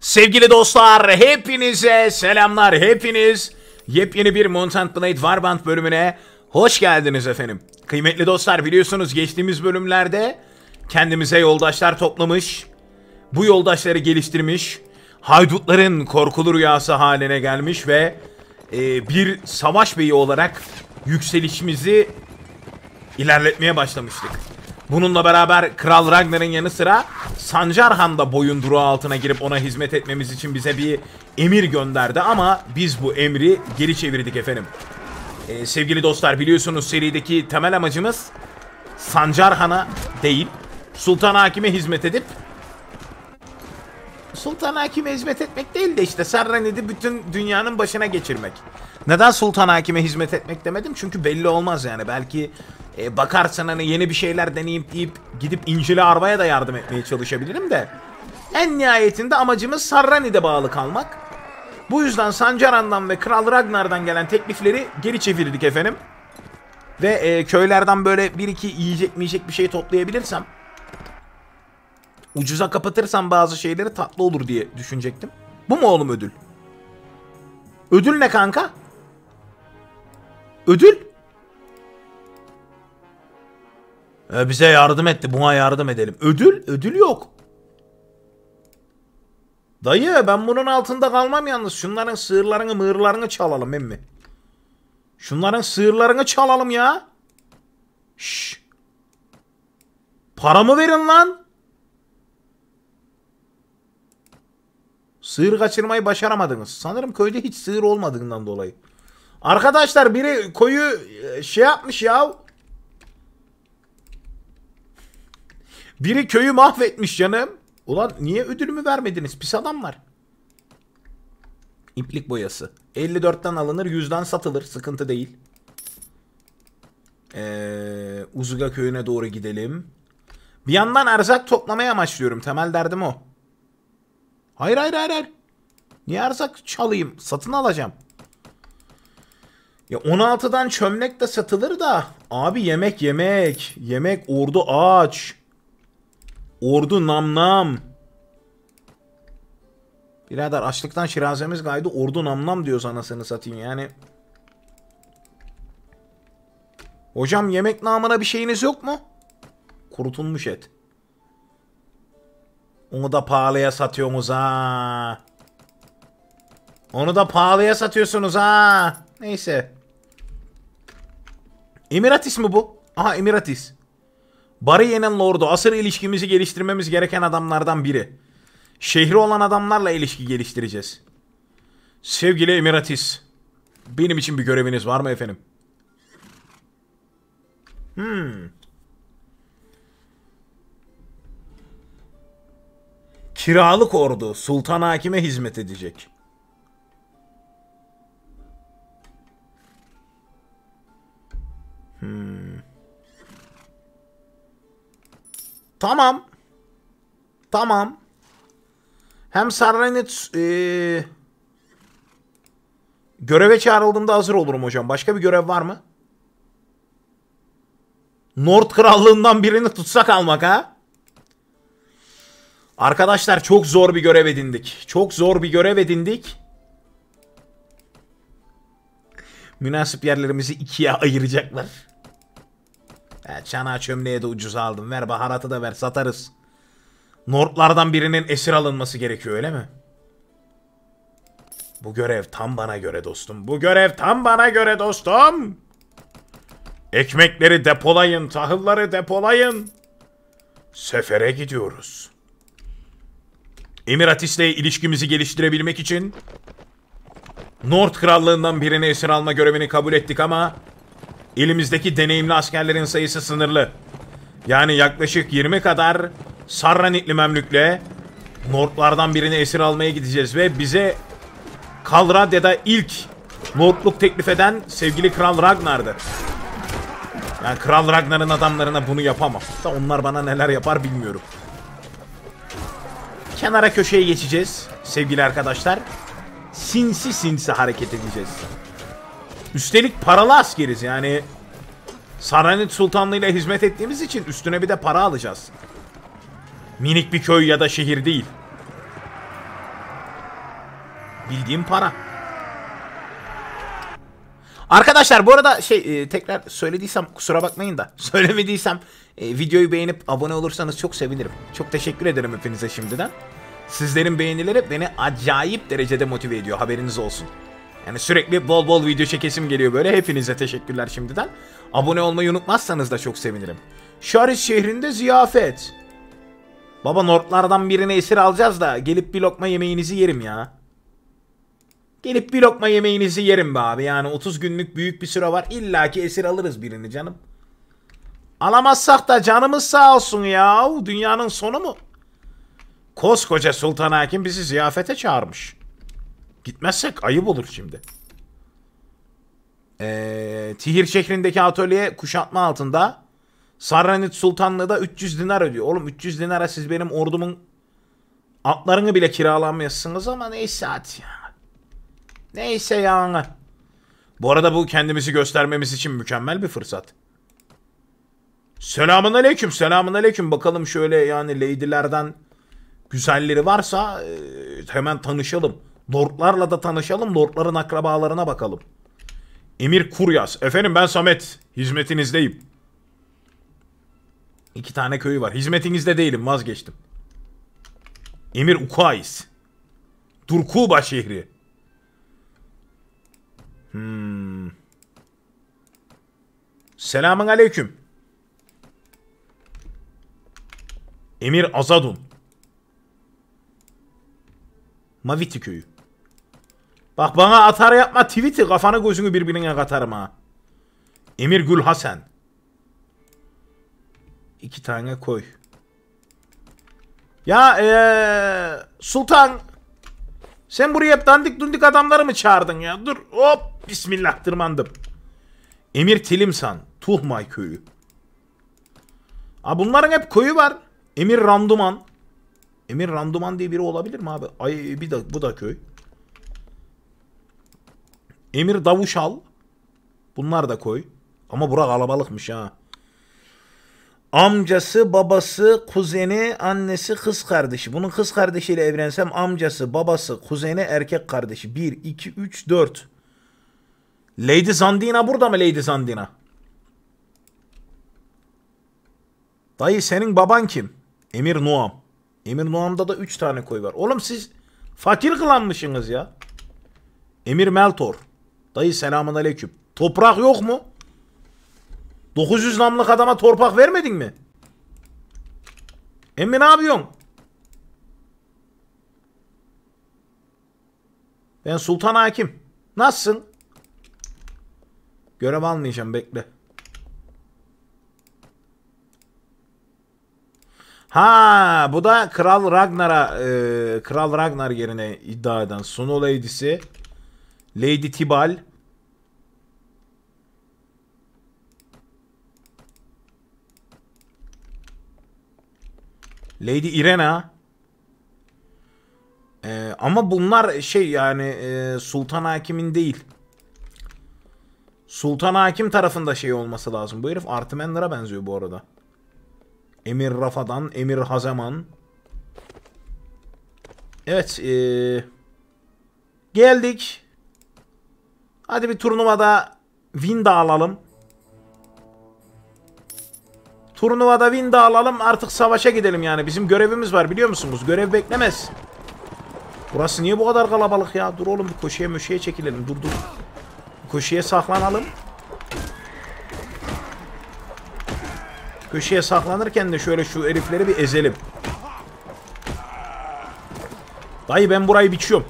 Sevgili dostlar, hepinize selamlar. Hepiniz yepyeni bir Montant Blade Warband bölümüne hoş geldiniz efendim. Kıymetli dostlar biliyorsunuz geçtiğimiz bölümlerde kendimize yoldaşlar toplamış, bu yoldaşları geliştirmiş, haydutların korkulu rüyası haline gelmiş ve e, bir savaş beyi olarak yükselişimizi ilerletmeye başlamıştık. Bununla beraber Kral Ragnar'ın yanı sıra Sancar Han da boyunduruğu altına girip ona hizmet etmemiz için bize bir emir gönderdi ama biz bu emri geri çevirdik efendim. Ee, sevgili dostlar biliyorsunuz serideki temel amacımız Sancar Han'a değil Sultan Hakim'e hizmet edip Sultan Hakim'e hizmet etmek değil de işte Sarranid'i bütün dünyanın başına geçirmek. Neden Sultan Hakim'e hizmet etmek demedim? Çünkü belli olmaz yani. Belki e, bakarsan hani yeni bir şeyler deneyip deyip gidip İncil'e Arva'ya da yardım etmeye çalışabilirim de. En nihayetinde amacımız Sarranid'e bağlı kalmak. Bu yüzden Sancaran'dan ve Kral Ragnar'dan gelen teklifleri geri çevirdik efendim. Ve e, köylerden böyle bir iki yiyecek miyecek bir şey toplayabilirsem ucuza kapatırsam bazı şeyleri tatlı olur diye düşünecektim. Bu mu oğlum ödül? Ödül ne kanka? Ödül? Ee, bize yardım etti. Buna yardım edelim. Ödül? Ödül yok. Dayı ben bunun altında kalmam yalnız. Şunların sığırlarını mığırlarını çalalım emmi. Şunların sığırlarını çalalım ya. Şşş. Paramı verin lan. Sığır kaçırmayı başaramadınız. Sanırım köyde hiç sığır olmadığından dolayı. Arkadaşlar biri koyu e, şey yapmış ya. Biri köyü mahvetmiş canım. Ulan niye ödülümü vermediniz pis adamlar? İplik boyası. 54'ten alınır 100'den satılır. Sıkıntı değil. Ee, Uzuga köyüne doğru gidelim. Bir yandan erzak toplamaya amaçlıyorum. Temel derdim o. Hayır hayır hayır. hayır. Niye erzak çalayım? Satın alacağım. Ya 16'dan çömlek de satılır da. Abi yemek yemek. Yemek ordu aç. Ordu nam nam. Birader açlıktan şirazemiz kaydı. Ordu nam nam diyoruz anasını satayım yani. Hocam yemek namına bir şeyiniz yok mu? Kurutulmuş et. Onu da pahalıya satıyorsunuz ha. Onu da pahalıya satıyorsunuz ha. Neyse. Emiratis mi bu? Aha Emiratis. Barı yenen Lord'u asır ilişkimizi geliştirmemiz gereken adamlardan biri. Şehri olan adamlarla ilişki geliştireceğiz. Sevgili Emiratis. Benim için bir göreviniz var mı efendim? Hmm. Kiralık ordu Sultan Hakim'e hizmet edecek. Hmm. Tamam. Tamam. Hem Sarranit ee, göreve çağrıldığımda hazır olurum hocam. Başka bir görev var mı? Nord Krallığından birini tutsak almak ha? Arkadaşlar çok zor bir görev edindik. Çok zor bir görev edindik. Münasip yerlerimizi ikiye ayıracaklar. Ya, çanağı çömleğe de ucuz aldım. Ver baharatı da ver satarız. Nordlardan birinin esir alınması gerekiyor öyle mi? Bu görev tam bana göre dostum. Bu görev tam bana göre dostum. Ekmekleri depolayın, tahılları depolayın. Sefere gidiyoruz. Emiratis'le ilişkimizi geliştirebilmek için Nord Krallığından birini esir alma görevini kabul ettik ama elimizdeki deneyimli askerlerin sayısı sınırlı. Yani yaklaşık 20 kadar Sarranitli Memlük'le Nordlardan birini esir almaya gideceğiz ve bize Kalradya'da ilk Lordluk teklif eden sevgili Kral Ragnar'dı. Yani Kral Ragnar'ın adamlarına bunu yapamam. Da onlar bana neler yapar bilmiyorum. Kenara köşeye geçeceğiz sevgili arkadaşlar. Sinsi sinsi hareket edeceğiz. Üstelik paralı askeriz yani. Saranit Sultanlığı ile hizmet ettiğimiz için üstüne bir de para alacağız. Minik bir köy ya da şehir değil. Bildiğim para. Arkadaşlar bu arada şey e, tekrar söylediysem kusura bakmayın da söylemediysem e, videoyu beğenip abone olursanız çok sevinirim. Çok teşekkür ederim hepinize şimdiden. Sizlerin beğenileri beni acayip derecede motive ediyor haberiniz olsun. Yani sürekli bol bol video çekesim geliyor böyle. Hepinize teşekkürler şimdiden. Abone olmayı unutmazsanız da çok sevinirim. Şaris şehrinde ziyafet. Baba Nordlardan birini esir alacağız da gelip bir lokma yemeğinizi yerim ya. Gelip bir lokma yemeğinizi yerim be abi. Yani 30 günlük büyük bir süre var. İlla ki esir alırız birini canım. Alamazsak da canımız sağ olsun ya. Dünyanın sonu mu? Koskoca Sultan Hakim bizi ziyafete çağırmış. Gitmezsek ayıp olur şimdi. Ee, Tihir şehrindeki atölye kuşatma altında. Sarranit Sultanlığı da 300 dinar ödüyor. Oğlum 300 dinara siz benim ordumun atlarını bile kiralamıyorsunuz ama neyse hadi ya. Neyse yani. Bu arada bu kendimizi göstermemiz için mükemmel bir fırsat. Selamun aleyküm, selamun aleyküm. Bakalım şöyle yani lady'lerden güzelleri varsa e, hemen tanışalım. Lordlarla da tanışalım. Lordların akrabalarına bakalım. Emir Kuryas. Efendim ben Samet. Hizmetinizdeyim. İki tane köyü var. Hizmetinizde değilim vazgeçtim. Emir Ukais. Durkuba şehri. Hmm. Selamun aleyküm. Emir Azadun. Maviti köyü. Bak bana atar yapma tweet'i kafanı gözünü birbirine katarım ha. Emir Gül Hasan. İki tane koy. Ya ee, Sultan sen buraya hep dandik dundik adamları mı çağırdın ya? Dur hop bismillah tırmandım. Emir Tilimsan Tuhmay köyü. Ha bunların hep koyu var. Emir Randuman. Emir Randuman diye biri olabilir mi abi? Ay bir de bu da köy. Emir Davuşal. Bunlar da koy. Ama bura kalabalıkmış ha. Amcası, babası, kuzeni, annesi, kız kardeşi. Bunun kız kardeşiyle evrensem amcası, babası, kuzeni, erkek kardeşi. 1, 2, 3, 4. Lady Zandina burada mı Lady Zandina? Dayı senin baban kim? Emir Nuam. Emir Nuam'da da 3 tane koy var. Oğlum siz fakir kılanmışsınız ya. Emir Meltor. Dayı selamun aleyküm. Toprak yok mu? 900 namlık adama torpak vermedin mi? Emmi ne yapıyorsun? Ben Sultan Hakim. Nasılsın? Görev almayacağım bekle. Ha bu da Kral Ragnar'a e, Kral Ragnar yerine iddia eden Snow Lady'si Lady Tibal Lady Irena ee, ama bunlar şey yani e, Sultan Hakim'in değil. Sultan Hakim tarafında şey olması lazım. Bu herif Artimenler'a benziyor bu arada. Emir Rafa'dan, Emir Hazeman. Evet. Ee, geldik. Hadi bir turnuvada win de alalım. Turnuvada win de alalım artık savaşa gidelim yani. Bizim görevimiz var biliyor musunuz? Görev beklemez. Burası niye bu kadar kalabalık ya? Dur oğlum bir koşuya möşeye çekilelim. Dur dur. Koşuya saklanalım. Köşeye saklanırken de şöyle şu herifleri bir ezelim. Dayı ben burayı biçiyorum.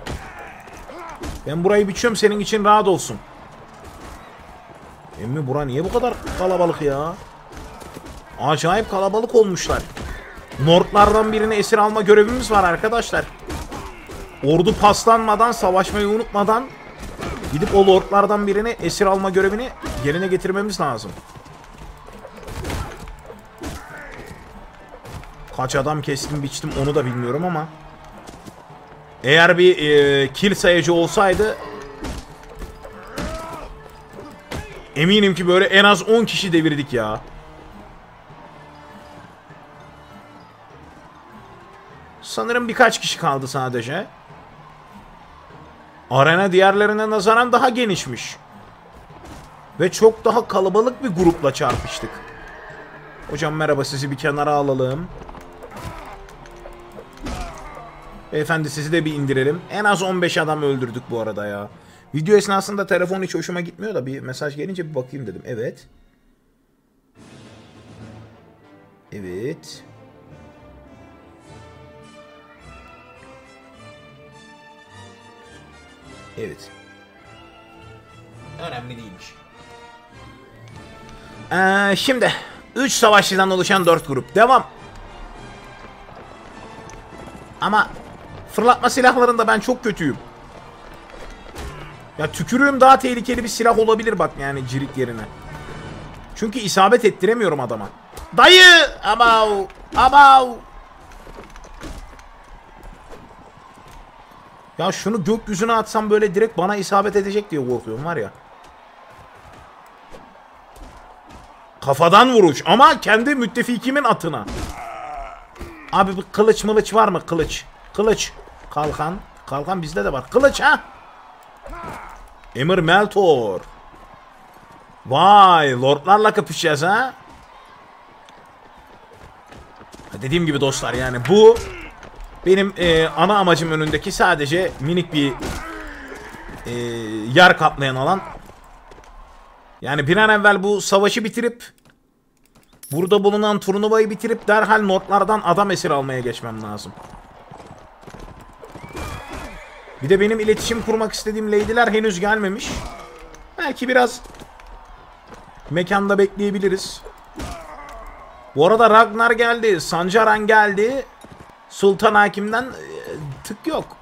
Ben burayı biçiyorum senin için rahat olsun. Emmi bura niye bu kadar kalabalık ya? Acayip kalabalık olmuşlar. Nordlardan birini esir alma görevimiz var arkadaşlar. Ordu paslanmadan, savaşmayı unutmadan gidip o lordlardan birini esir alma görevini yerine getirmemiz lazım. Kaç adam kestim biçtim onu da bilmiyorum ama. Eğer bir e, kill sayıcı olsaydı eminim ki böyle en az 10 kişi devirdik ya. Sanırım birkaç kişi kaldı sadece. Arena diğerlerine nazaran daha genişmiş. Ve çok daha kalabalık bir grupla çarpıştık. Hocam merhaba sizi bir kenara alalım. Beyefendi sizi de bir indirelim. En az 15 adam öldürdük bu arada ya. Video esnasında telefon hiç hoşuma gitmiyor da bir mesaj gelince bir bakayım dedim. Evet. Evet. Evet. Önemli değilmiş. Ee, şimdi 3 savaşçıdan oluşan 4 grup. Devam. Ama fırlatma silahlarında ben çok kötüyüm. Ya tükürüğüm daha tehlikeli bir silah olabilir bak yani cirit yerine. Çünkü isabet ettiremiyorum adama. Dayı! Abav! Abav! Ya şunu gökyüzüne atsam böyle direkt bana isabet edecek diye korkuyorum var ya. Kafadan vuruş ama kendi müttefikimin atına. Abi bir kılıç mılıç var mı kılıç? Kılıç. Kalkan. Kalkan bizde de var. Kılıç ha. Emir Meltor. Vay lordlarla kapışacağız ha. Dediğim gibi dostlar yani bu benim e, ana amacım önündeki sadece minik bir e, yer kaplayan alan. Yani bir an evvel bu savaşı bitirip burada bulunan turnuvayı bitirip derhal notlardan adam esir almaya geçmem lazım. Bir de benim iletişim kurmak istediğim lady'ler henüz gelmemiş. Belki biraz mekanda bekleyebiliriz. Bu arada Ragnar geldi. Sancaran geldi. Sultan Hakim'den e, tık yok.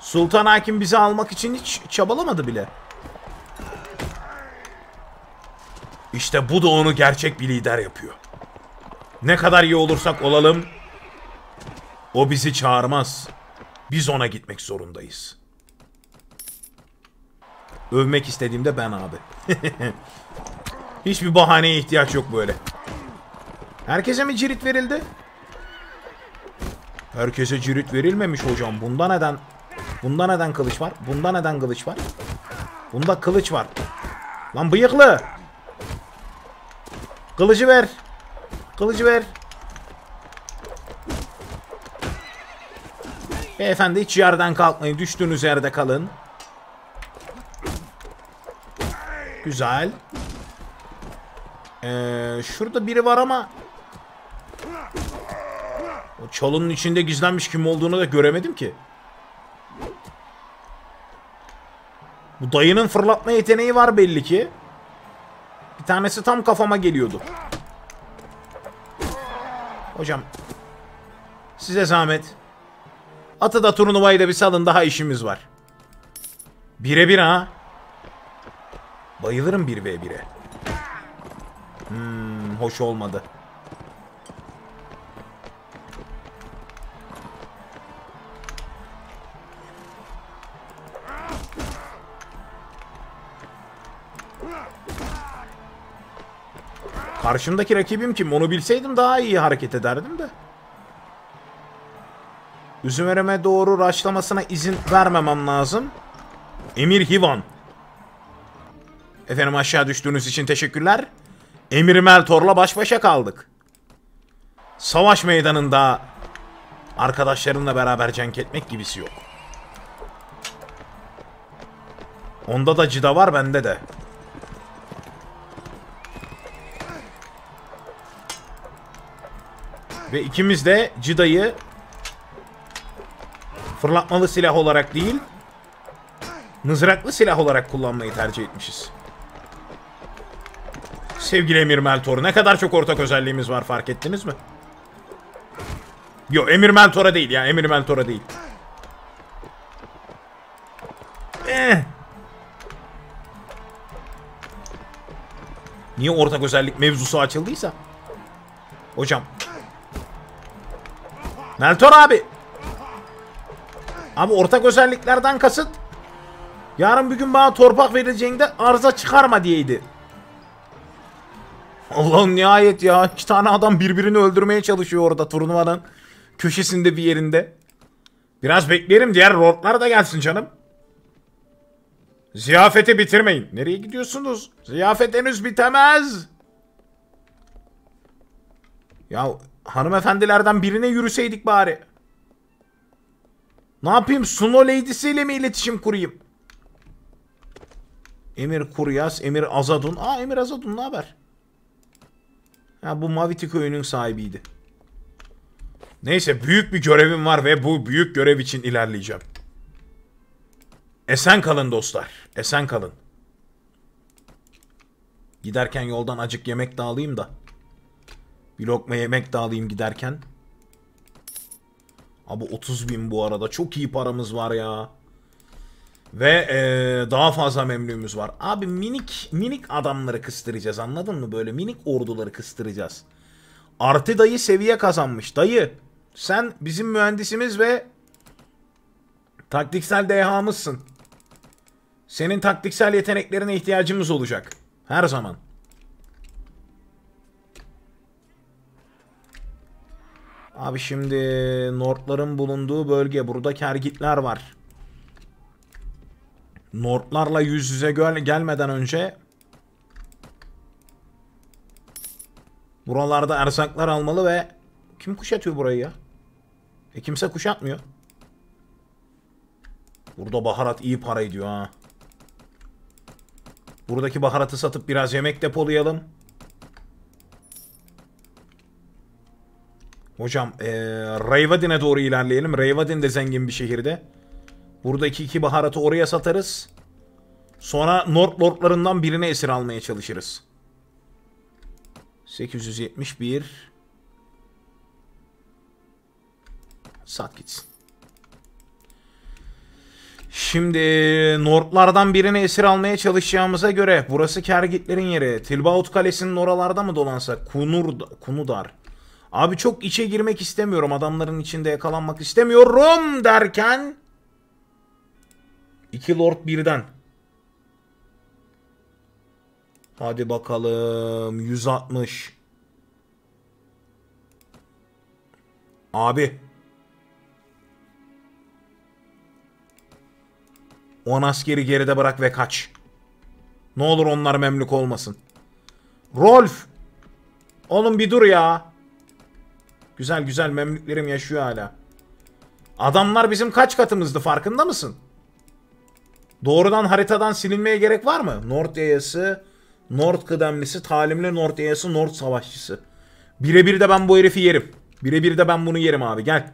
Sultan Hakim bizi almak için hiç çabalamadı bile. İşte bu da onu gerçek bir lider yapıyor. Ne kadar iyi olursak olalım o bizi çağırmaz. Biz ona gitmek zorundayız. Övmek istediğimde ben abi. Hiçbir bahaneye ihtiyaç yok böyle. Herkese mi cirit verildi? Herkese cirit verilmemiş hocam. Bunda neden? Bunda neden kılıç var? Bunda neden kılıç var? Bunda kılıç var. Lan bıyıklı. Kılıcı ver. Kılıcı ver. Beyefendi hiç yerden kalkmayın. Düştüğünüz yerde kalın. Güzel. Ee, şurada biri var ama çalının içinde gizlenmiş kim olduğunu da göremedim ki. Bu dayının fırlatma yeteneği var belli ki. Bir tanesi tam kafama geliyordu. Hocam. Size zahmet. Atı da turnuvayı da bir salın daha işimiz var. Bire bir ha. Bayılırım 1v1'e. Hmm, hoş olmadı. Karşımdaki rakibim kim? Onu bilseydim daha iyi hareket ederdim de. Üzümereme doğru raşlamasına izin vermemem lazım. Emir Hivan. Efendim aşağı düştüğünüz için teşekkürler. Emir Meltor'la baş başa kaldık. Savaş meydanında arkadaşlarımla beraber cenk etmek gibisi yok. Onda da cida var bende de. Ve ikimiz de cidayı fırlatmalı silah olarak değil, mızraklı silah olarak kullanmayı tercih etmişiz. Sevgili Emir Meltor ne kadar çok ortak özelliğimiz var fark ettiniz mi? Yok Emir Meltor'a değil ya Emir Meltor'a değil. Eh. Niye ortak özellik mevzusu açıldıysa? Hocam. Meltor abi. Abi ortak özelliklerden kasıt yarın bir gün bana torpak verileceğinde arıza çıkarma diyeydi. Allah'ım nihayet ya. iki tane adam birbirini öldürmeye çalışıyor orada turnuvanın köşesinde bir yerinde. Biraz bekleyelim diğer lordlar da gelsin canım. Ziyafeti bitirmeyin. Nereye gidiyorsunuz? Ziyafet henüz bitemez. Ya hanımefendilerden birine yürüseydik bari. Ne yapayım? Suno Lady'siyle mi iletişim kurayım? Emir Kuryas, Emir Azadun. Aa Emir Azadun ne haber? Ya bu Maviti köyünün sahibiydi. Neyse büyük bir görevim var ve bu büyük görev için ilerleyeceğim. Esen kalın dostlar. Esen kalın. Giderken yoldan acık yemek de alayım da. Bir lokma yemek de alayım giderken. Abi 30 bin bu arada. Çok iyi paramız var ya. Ve ee, daha fazla memnunumuz var. Abi minik minik adamları kıstıracağız anladın mı? Böyle minik orduları kıstıracağız. Artı dayı seviye kazanmış. Dayı sen bizim mühendisimiz ve taktiksel dehamızsın. Senin taktiksel yeteneklerine ihtiyacımız olacak. Her zaman. Abi şimdi Nordların bulunduğu bölge. Burada kergitler var. Nordlarla yüz yüze gel gelmeden önce buralarda erzaklar almalı ve kim kuşatıyor burayı ya? E kimse kuşatmıyor. Burada baharat iyi para ediyor ha. Buradaki baharatı satıp biraz yemek depolayalım. Hocam ee, Reyvadin'e doğru ilerleyelim. Reyvadin de zengin bir şehirde. Buradaki iki baharatı oraya satarız. Sonra Nord Lordlarından birine esir almaya çalışırız. 871 Sat gitsin. Şimdi Nordlardan birini esir almaya çalışacağımıza göre burası Kergitlerin yeri. Tilbaut Kalesi'nin oralarda mı dolansak? Kunur, Kunudar. Abi çok içe girmek istemiyorum. Adamların içinde yakalanmak istemiyorum derken iki lord birden. Hadi bakalım 160. Abi 10 askeri geride bırak ve kaç. Ne olur onlar memlük olmasın. Rolf. Oğlum bir dur ya. Güzel güzel memlüklerim yaşıyor hala. Adamlar bizim kaç katımızdı farkında mısın? Doğrudan haritadan silinmeye gerek var mı? Nord yayası, Nord kıdemlisi, talimli Nord yayası, Nord savaşçısı. Birebir de ben bu herifi yerim. Birebir de ben bunu yerim abi gel.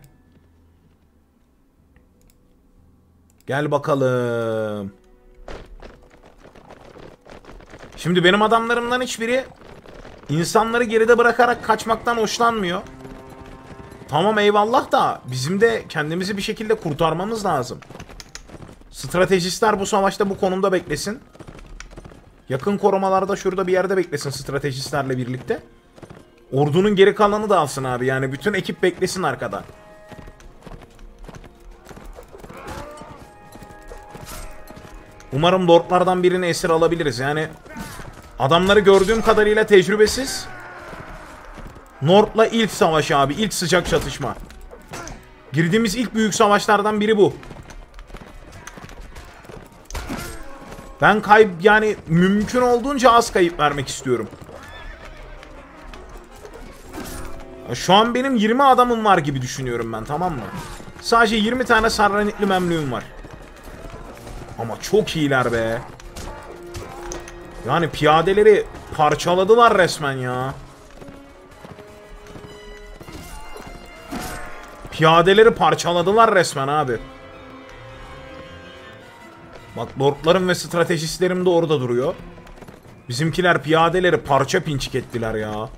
Gel bakalım. Şimdi benim adamlarımdan hiçbiri insanları geride bırakarak kaçmaktan hoşlanmıyor. Tamam eyvallah da bizim de kendimizi bir şekilde kurtarmamız lazım. Stratejistler bu savaşta bu konumda beklesin. Yakın korumalarda şurada bir yerde beklesin stratejistlerle birlikte. Ordunun geri kalanı da alsın abi. Yani bütün ekip beklesin arkada. Umarım lordlardan birini esir alabiliriz. Yani adamları gördüğüm kadarıyla tecrübesiz. Nord'la ilk savaş abi. ilk sıcak çatışma. Girdiğimiz ilk büyük savaşlardan biri bu. Ben kayıp yani mümkün olduğunca az kayıp vermek istiyorum. Şu an benim 20 adamım var gibi düşünüyorum ben tamam mı? Sadece 20 tane sarranitli memnunum var. Ama çok iyiler be. Yani piyadeleri parçaladılar resmen ya. Piyadeleri parçaladılar resmen abi. Bak lordlarım ve stratejistlerim de orada duruyor. Bizimkiler piyadeleri parça pinçik ettiler ya.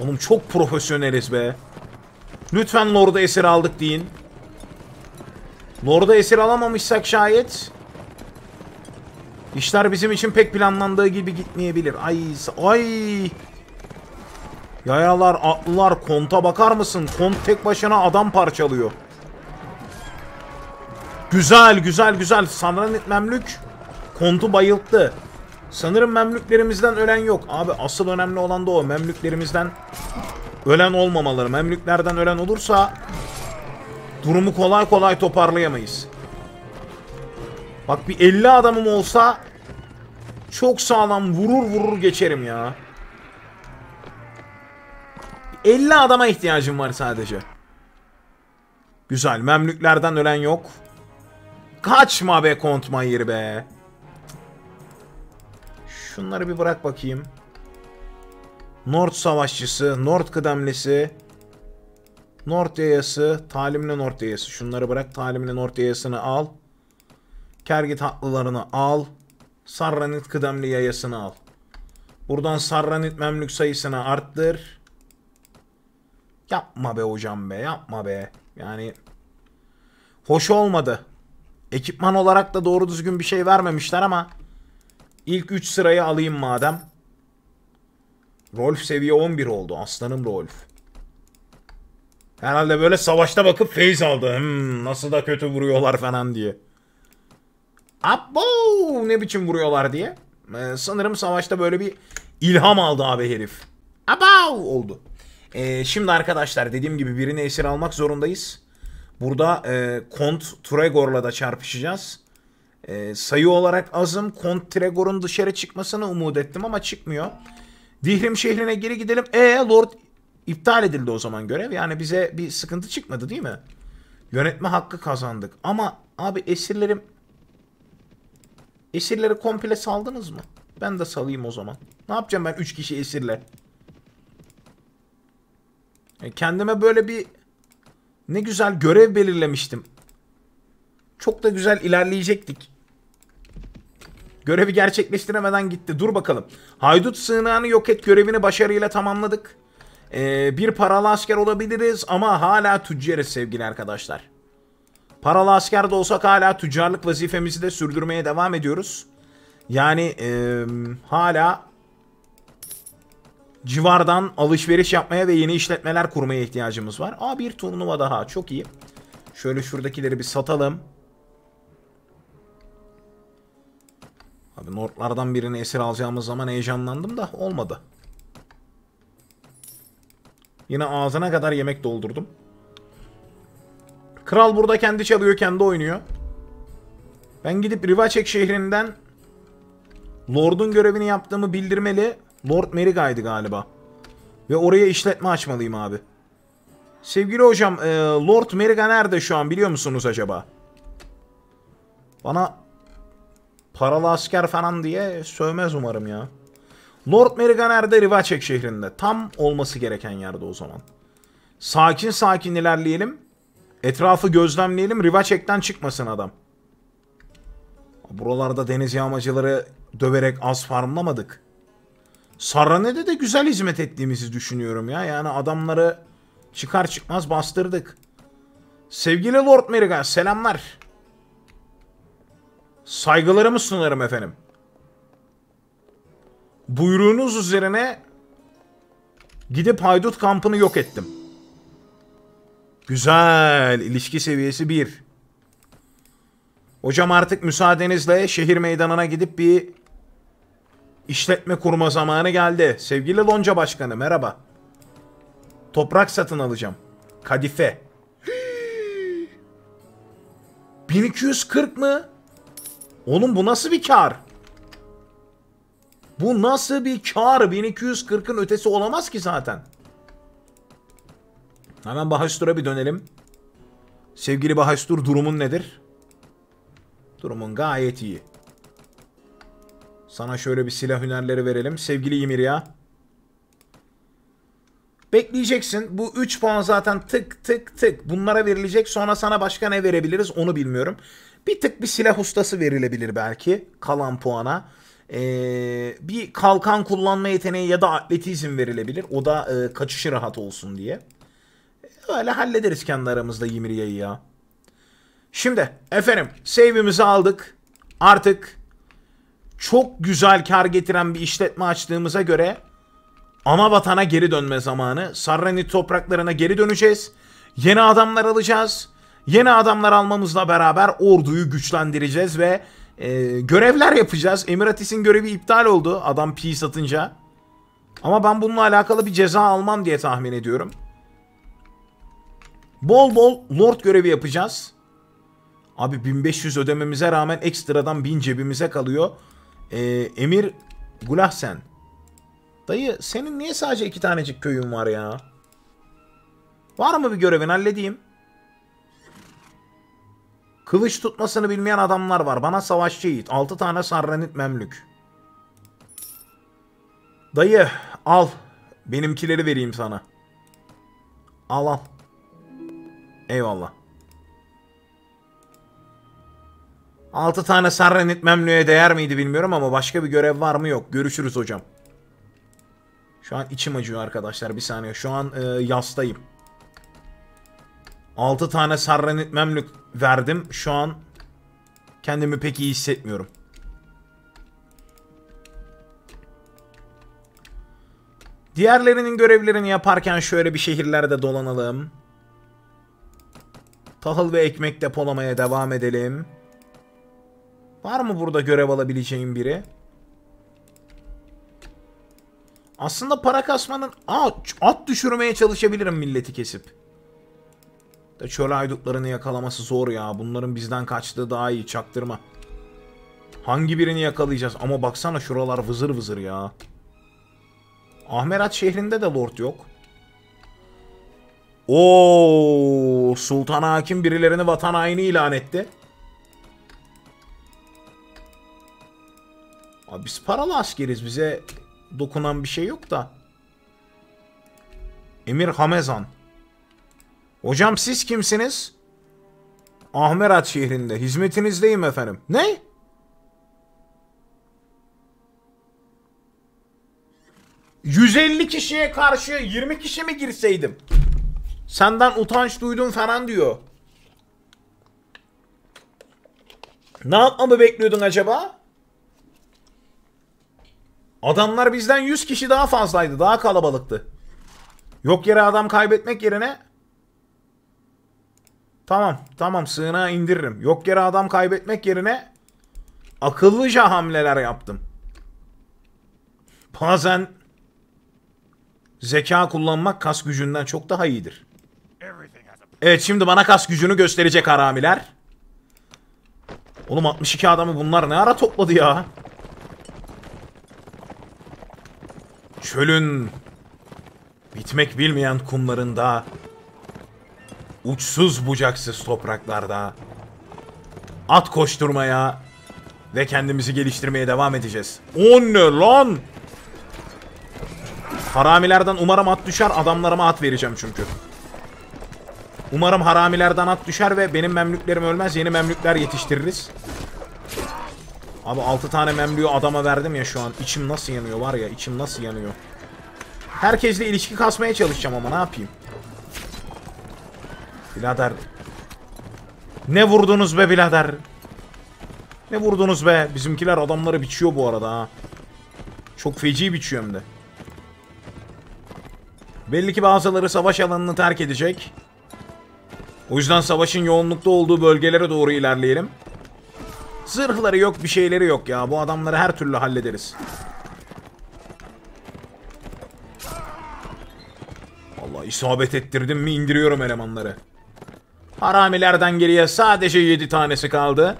Oğlum çok profesyoneliz be. Lütfen Lord'u esir aldık deyin. Lord'u esir alamamışsak şayet işler bizim için pek planlandığı gibi gitmeyebilir. Ay ay. Yayalar, atlılar, konta bakar mısın? Kont tek başına adam parçalıyor. Güzel, güzel, güzel. Sanranit Memlük kontu bayılttı. Sanırım Memlüklerimizden ölen yok. Abi asıl önemli olan da o. Memlüklerimizden ölen olmamaları. Memlüklerden ölen olursa durumu kolay kolay toparlayamayız. Bak bir 50 adamım olsa çok sağlam vurur vurur geçerim ya. 50 adama ihtiyacım var sadece. Güzel. Memlüklerden ölen yok. Kaçma be Kont Mayır be. Şunları bir bırak bakayım. Nord Savaşçısı, Nord Kıdemlisi, Nord Yayası, Talimli Nord Yayası. Şunları bırak. Talimli Nord Yayasını al. Kergit hatlılarını al. Sarranit Kıdemli Yayasını al. Buradan Sarranit Memlük sayısını arttır. Yapma be hocam be yapma be. Yani hoş olmadı. Ekipman olarak da doğru düzgün bir şey vermemişler ama ilk 3 sırayı alayım madem. Rolf seviye 11 oldu. Aslanım Rolf. Herhalde böyle savaşta bakıp feyiz aldı. Hmm, nasıl da kötü vuruyorlar falan diye. Abo ne biçim vuruyorlar diye. Ee, sanırım savaşta böyle bir ilham aldı abi herif. Abo oldu. Ee, şimdi arkadaşlar dediğim gibi birini esir almak zorundayız. Burada e, Kont Tregor'la da çarpışacağız. E, sayı olarak azım. Kont Tregor'un dışarı çıkmasını umut ettim ama çıkmıyor. Dihrim şehrine geri gidelim. E Lord iptal edildi o zaman görev. Yani bize bir sıkıntı çıkmadı değil mi? Yönetme hakkı kazandık. Ama abi esirlerim esirleri komple saldınız mı? Ben de salayım o zaman. Ne yapacağım ben 3 kişi esirle? E, kendime böyle bir ne güzel görev belirlemiştim. Çok da güzel ilerleyecektik. Görevi gerçekleştiremeden gitti. Dur bakalım. Haydut sığınağını yok et görevini başarıyla tamamladık. Ee, bir paralı asker olabiliriz ama hala tüccarız sevgili arkadaşlar. Paralı asker de olsak hala tüccarlık vazifemizi de sürdürmeye devam ediyoruz. Yani ee, hala civardan alışveriş yapmaya ve yeni işletmeler kurmaya ihtiyacımız var. Aa bir turnuva daha çok iyi. Şöyle şuradakileri bir satalım. Abi Nordlardan birini esir alacağımız zaman heyecanlandım da olmadı. Yine ağzına kadar yemek doldurdum. Kral burada kendi çalıyor, kendi oynuyor. Ben gidip Rivacek şehrinden Lord'un görevini yaptığımı bildirmeli. Lord Merigay'dı galiba. Ve oraya işletme açmalıyım abi. Sevgili hocam, e, Lord Meriga nerede şu an biliyor musunuz acaba? Bana paralı asker falan diye sövmez umarım ya. Lord Meriga nerede? Rivacek şehrinde. Tam olması gereken yerde o zaman. Sakin sakin ilerleyelim. Etrafı gözlemleyelim. Rivacek'ten çıkmasın adam. Buralarda deniz yağmacıları döverek az farmlamadık. Sarrane'de de güzel hizmet ettiğimizi düşünüyorum ya. Yani adamları çıkar çıkmaz bastırdık. Sevgili Lord Merigan selamlar. Saygılarımı sunarım efendim. Buyruğunuz üzerine gidip haydut kampını yok ettim. Güzel. ilişki seviyesi 1. Hocam artık müsaadenizle şehir meydanına gidip bir işletme kurma zamanı geldi. Sevgili Lonca Başkanı merhaba. Toprak satın alacağım. Kadife. 1240 mı? Oğlum bu nasıl bir kar? Bu nasıl bir kar? 1240'ın ötesi olamaz ki zaten. Hemen Bahastur'a bir dönelim. Sevgili Bahastur durumun nedir? Durumun gayet iyi. Sana şöyle bir silah hünerleri verelim. Sevgili Ymir Bekleyeceksin. Bu 3 puan zaten tık tık tık. Bunlara verilecek. Sonra sana başka ne verebiliriz onu bilmiyorum. Bir tık bir silah ustası verilebilir belki. Kalan puana. Ee, bir kalkan kullanma yeteneği ya da atletizm verilebilir. O da e, kaçışı rahat olsun diye. Öyle hallederiz kendi aramızda Ymiria'yı ya. Şimdi efendim save'imizi aldık. Artık çok güzel kar getiren bir işletme açtığımıza göre ana vatana geri dönme zamanı. Sarrani topraklarına geri döneceğiz. Yeni adamlar alacağız. Yeni adamlar almamızla beraber orduyu güçlendireceğiz ve e, görevler yapacağız. Emiratis'in görevi iptal oldu adam pi satınca. Ama ben bununla alakalı bir ceza almam diye tahmin ediyorum. Bol bol lord görevi yapacağız. Abi 1500 ödememize rağmen ekstradan 1000 cebimize kalıyor. Ee, Emir Gulahsen. Dayı senin niye sadece iki tanecik köyün var ya? Var mı bir görevin halledeyim? Kılıç tutmasını bilmeyen adamlar var. Bana savaşçı yiğit. 6 tane sarranit memlük. Dayı al. Benimkileri vereyim sana. Al al. Eyvallah. 6 tane sarranit memlüğe değer miydi bilmiyorum ama başka bir görev var mı yok. Görüşürüz hocam. Şu an içim acıyor arkadaşlar bir saniye. Şu an e, yastayım. 6 tane sarranit memlük verdim. Şu an kendimi pek iyi hissetmiyorum. Diğerlerinin görevlerini yaparken şöyle bir şehirlerde dolanalım. Tahıl ve ekmek depolamaya devam edelim. Var mı burada görev alabileceğim biri? Aslında para kasmanın... Aa, at düşürmeye çalışabilirim milleti kesip. Da çöl haydutlarını yakalaması zor ya. Bunların bizden kaçtığı daha iyi. Çaktırma. Hangi birini yakalayacağız? Ama baksana şuralar vızır vızır ya. Ahmerat şehrinde de lord yok. Oo, Sultan Hakim birilerini vatan haini ilan etti. Abi biz paralı askeriz. Bize dokunan bir şey yok da. Emir Hamezan. Hocam siz kimsiniz? Ahmerat şehrinde. Hizmetinizdeyim efendim. Ne? ...150 kişiye karşı 20 kişi mi girseydim? Senden utanç duydum falan diyor. Ne yapmamı bekliyordun acaba? Adamlar bizden 100 kişi daha fazlaydı. Daha kalabalıktı. Yok yere adam kaybetmek yerine Tamam tamam sığınağı indiririm. Yok yere adam kaybetmek yerine akıllıca hamleler yaptım. Bazen zeka kullanmak kas gücünden çok daha iyidir. Evet şimdi bana kas gücünü gösterecek haramiler. Oğlum 62 adamı bunlar ne ara topladı ya? Çölün bitmek bilmeyen kumlarında uçsuz bucaksız topraklarda at koşturmaya ve kendimizi geliştirmeye devam edeceğiz. O ne lan? Haramilerden umarım at düşer. Adamlarıma at vereceğim çünkü. Umarım haramilerden at düşer ve benim memlüklerim ölmez. Yeni memlükler yetiştiririz. Abi 6 tane memlüğü adama verdim ya şu an. İçim nasıl yanıyor var ya. içim nasıl yanıyor. Herkesle ilişki kasmaya çalışacağım ama ne yapayım. Birader. Ne vurdunuz be birader. Ne vurdunuz be. Bizimkiler adamları biçiyor bu arada ha. Çok feci biçiyor hem de. Belli ki bazıları savaş alanını terk edecek. O yüzden savaşın yoğunlukta olduğu bölgelere doğru ilerleyelim. Zırhları yok bir şeyleri yok ya. Bu adamları her türlü hallederiz. Allah isabet ettirdim mi indiriyorum elemanları. Haramilerden geriye sadece 7 tanesi kaldı.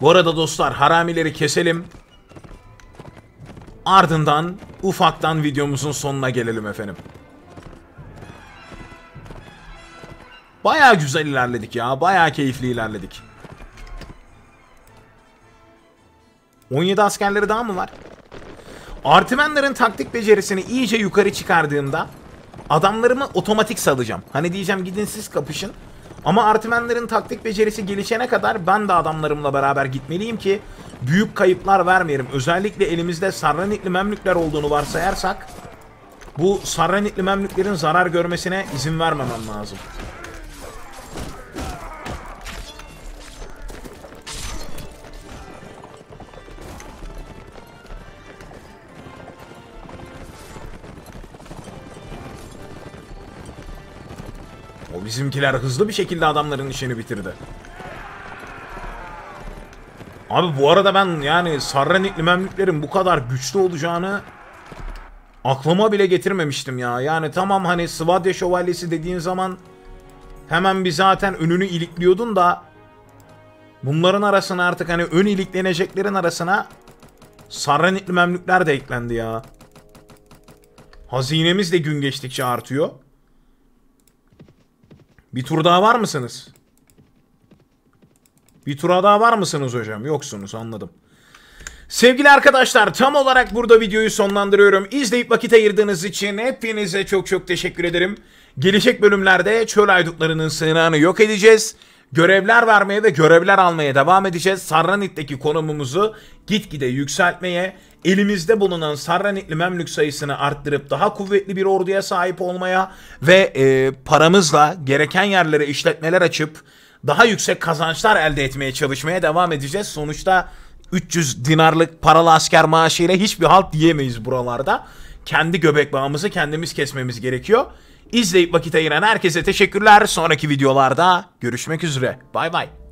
Bu arada dostlar haramileri keselim. Ardından ufaktan videomuzun sonuna gelelim efendim. Baya güzel ilerledik ya. Baya keyifli ilerledik. 17 askerleri daha mı var? Artimenlerin taktik becerisini iyice yukarı çıkardığımda adamlarımı otomatik salacağım. Hani diyeceğim gidin siz kapışın. Ama Artimenlerin taktik becerisi gelişene kadar ben de adamlarımla beraber gitmeliyim ki büyük kayıplar vermeyelim. Özellikle elimizde Sarranikli Memlükler olduğunu varsayarsak bu Sarranikli Memlüklerin zarar görmesine izin vermemem lazım. Bizimkiler hızlı bir şekilde adamların işini bitirdi. Abi bu arada ben yani Sarranikli memlüklerin bu kadar güçlü olacağını Aklıma bile getirmemiştim ya. Yani tamam hani Svadya Şövalyesi dediğin zaman hemen bir zaten önünü ilikliyordun da bunların arasına artık hani ön ilikleneceklerin arasına Sarranitli Memlükler de eklendi ya. Hazinemiz de gün geçtikçe artıyor. Bir tur daha var mısınız? Bir tura daha var mısınız hocam? Yoksunuz anladım. Sevgili arkadaşlar tam olarak burada videoyu sonlandırıyorum. İzleyip vakit ayırdığınız için hepinize çok çok teşekkür ederim. Gelecek bölümlerde çöl aydutlarının sığınağını yok edeceğiz. Görevler vermeye ve görevler almaya devam edeceğiz. Sarranit'teki konumumuzu gitgide yükseltmeye, elimizde bulunan Sarranitli Memlük sayısını arttırıp daha kuvvetli bir orduya sahip olmaya ve e, paramızla gereken yerlere işletmeler açıp daha yüksek kazançlar elde etmeye çalışmaya devam edeceğiz. Sonuçta 300 dinarlık paralı asker maaşıyla hiçbir halt diyemeyiz buralarda. Kendi göbek bağımızı kendimiz kesmemiz gerekiyor. İzleyip vakit ayıran herkese teşekkürler. Sonraki videolarda görüşmek üzere. Bay bay.